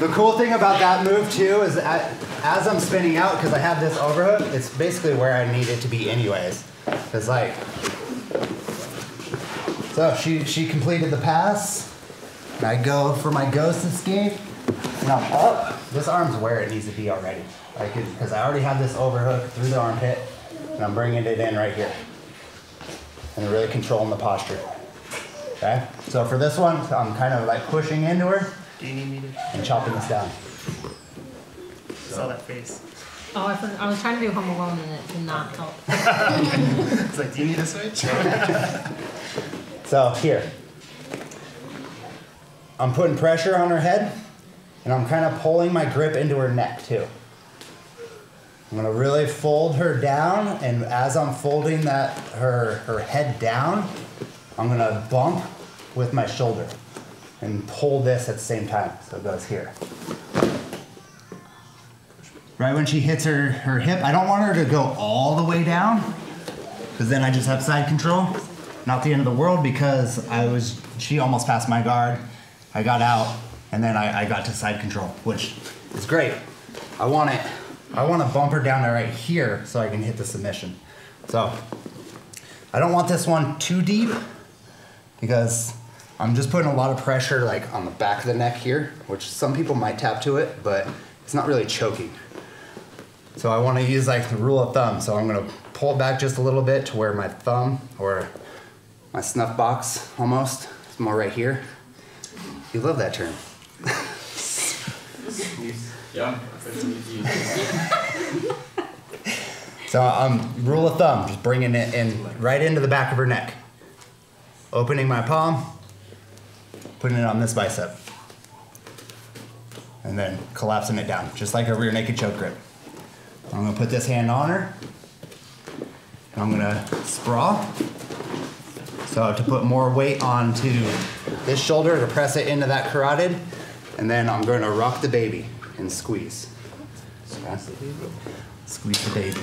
The cool thing about that move too is that as I'm spinning out, because I have this overhook, it's basically where I need it to be anyways. Cause like, so she, she completed the pass. And I go for my ghost escape. And I'm up. This arm's where it needs to be already. Like, because I already have this overhook through the armpit. And I'm bringing it in right here. And really controlling the posture. Okay? So for this one, I'm kind of like pushing into her Do you need me to and chopping this down. saw that face? Oh, I, I was trying to do Home Alone and it did not help. It's like, do you need a switch? So here, I'm putting pressure on her head, and I'm kind of pulling my grip into her neck too. I'm gonna really fold her down, and as I'm folding that her her head down, I'm gonna bump with my shoulder and pull this at the same time. So it goes here. Right when she hits her, her hip, I don't want her to go all the way down, because then I just have side control. Not the end of the world because I was she almost passed my guard. I got out and then I, I got to side control, which is great. I want it I want to bump her down to right here so I can hit the submission. So I don't want this one too deep because I'm just putting a lot of pressure like on the back of the neck here, which some people might tap to it, but it's not really choking. So I want to use like the rule of thumb. So I'm going to pull back just a little bit to where my thumb or my snuff box almost is more right here. You love that term. Yeah. So um, rule of thumb, just bringing it in right into the back of her neck. Opening my palm, putting it on this bicep. And then collapsing it down, just like a rear naked choke grip. I'm gonna put this hand on her. And I'm gonna sprawl. So to put more weight onto this shoulder to press it into that carotid. And then I'm gonna rock the baby and squeeze. Squeeze the baby.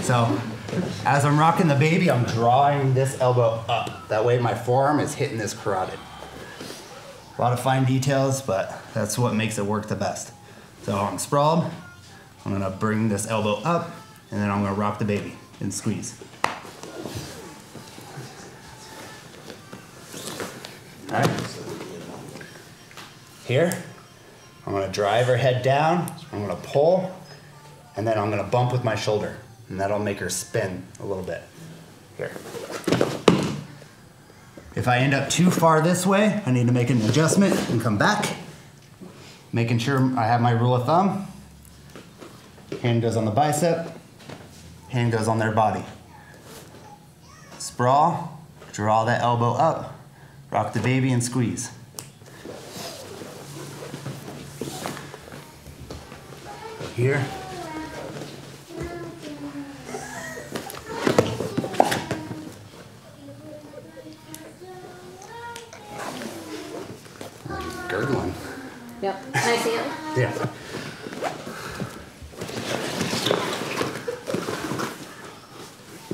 So as I'm rocking the baby, I'm drawing this elbow up. That way my forearm is hitting this carotid. A lot of fine details, but that's what makes it work the best. So I'm sprawled. I'm gonna bring this elbow up, and then I'm gonna rock the baby and squeeze. All right. Here, I'm gonna drive her head down. I'm gonna pull, and then I'm gonna bump with my shoulder, and that'll make her spin a little bit. Here. If I end up too far this way, I need to make an adjustment and come back. Making sure I have my rule of thumb. Hand goes on the bicep, hand goes on their body. Sprawl, draw that elbow up, rock the baby and squeeze. Here. Yep. Can I see it? Yeah.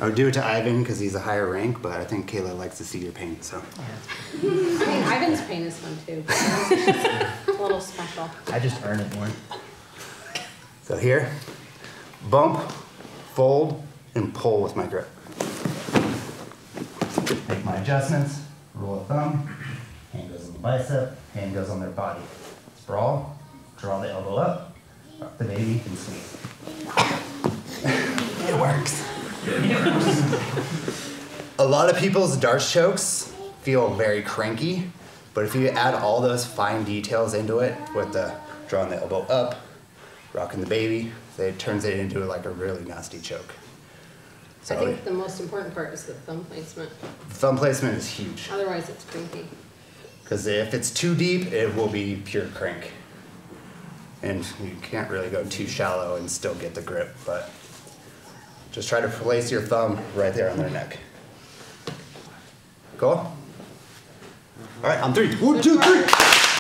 I would do it to Ivan because he's a higher rank, but I think Kayla likes to see your pain, so. I mean, Ivan's pain is fun too. but it's A little special. I just earn it more. So here, bump, fold, and pull with my grip. Make my adjustments, rule of thumb, hand goes on the bicep, hand goes on their body. Sprawl, draw the elbow up, rock the baby, and squeeze. it works. A lot of people's D'arce chokes feel very cranky, but if you add all those fine details into it with the drawing the elbow up, rocking the baby, it turns it into like a really nasty choke. So I think the most important part is the thumb placement. thumb placement is huge Otherwise, it's cranky. Because if it's too deep, it will be pure crank. And you can't really go too shallow and still get the grip, but just try to place your thumb right there on their neck. Cool? All right, on three. One, two, three.